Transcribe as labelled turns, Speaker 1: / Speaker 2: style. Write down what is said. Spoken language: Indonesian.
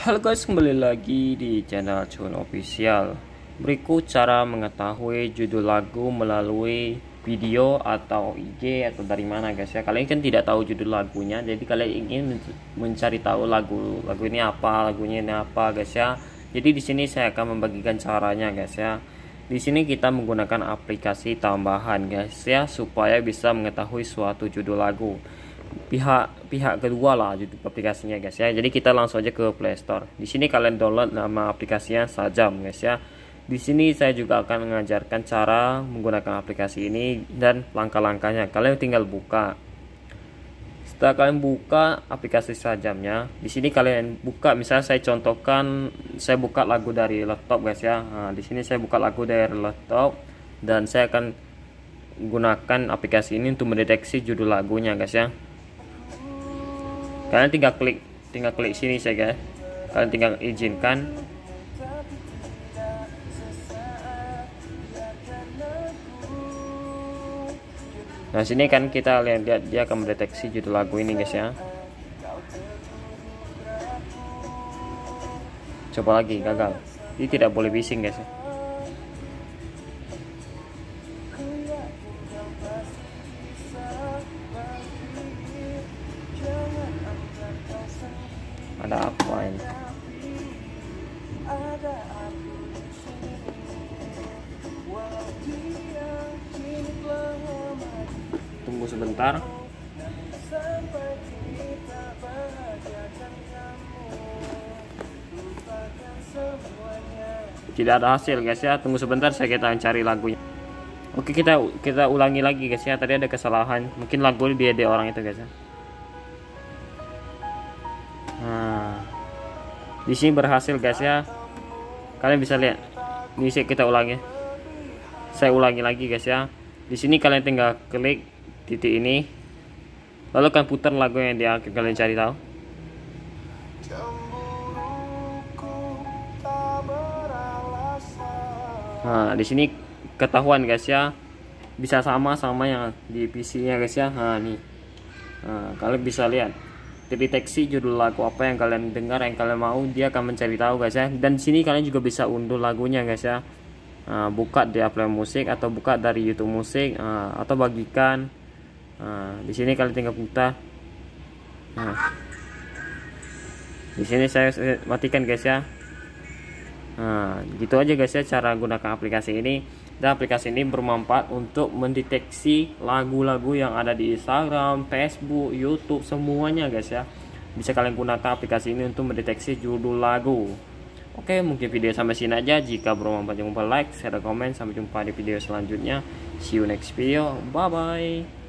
Speaker 1: Halo guys, kembali lagi di channel Chun Official. Berikut cara mengetahui judul lagu melalui video atau IG atau dari mana guys ya. Kalian kan tidak tahu judul lagunya, jadi kalian ingin mencari tahu lagu lagu ini apa, lagunya ini apa guys ya. Jadi di sini saya akan membagikan caranya guys ya. Di sini kita menggunakan aplikasi tambahan guys ya supaya bisa mengetahui suatu judul lagu pihak pihak kedua lah YouTube aplikasinya guys ya. Jadi kita langsung aja ke Play Store. Di sini kalian download nama aplikasinya Sajam guys ya. Di sini saya juga akan mengajarkan cara menggunakan aplikasi ini dan langkah-langkahnya. Kalian tinggal buka. Setelah kalian buka aplikasi Sajamnya, di sini kalian buka misalnya saya contohkan saya buka lagu dari laptop guys ya. Nah, di sini saya buka lagu dari laptop dan saya akan gunakan aplikasi ini untuk mendeteksi judul lagunya guys ya kalian tinggal klik tinggal klik sini saja kalian tinggal izinkan. Nah sini kan kita lihat, lihat dia akan mendeteksi judul lagu ini guys ya. Coba lagi gagal. Ini tidak boleh bising guys ya ada apa ini? Tunggu sebentar. Tidak ada hasil guys ya. Tunggu sebentar saya kita cari lagunya. Oke kita kita ulangi lagi guys ya. Tadi ada kesalahan. Mungkin lagu dia di orang itu guys ya Nah, di sini berhasil guys ya. Kalian bisa lihat. Ini kita ulangi. Saya ulangi lagi guys ya. Di sini kalian tinggal klik titik ini. Lalu kan putar lagu yang dia kalian cari tahu. Nah, di sini ketahuan guys ya. Bisa sama sama yang di PC-nya guys ya. Nah, nih. Nah, kalian bisa lihat deteksi judul lagu apa yang kalian dengar yang kalian mau dia akan mencari tahu guys ya. Dan sini kalian juga bisa unduh lagunya guys ya. Uh, buka di Apple Musik atau buka dari YouTube Musik uh, atau bagikan. Uh, di sini kalian tinggal putar di sini saya matikan guys ya. Nah gitu aja guys ya cara gunakan aplikasi ini dan aplikasi ini bermanfaat untuk mendeteksi lagu-lagu yang ada di Instagram, Facebook, YouTube semuanya guys ya. Bisa kalian gunakan aplikasi ini untuk mendeteksi judul lagu. Oke, mungkin video sampai sini aja. Jika bermanfaat jangan lupa like, share, dan komen. Sampai jumpa di video selanjutnya. See you next video. Bye bye.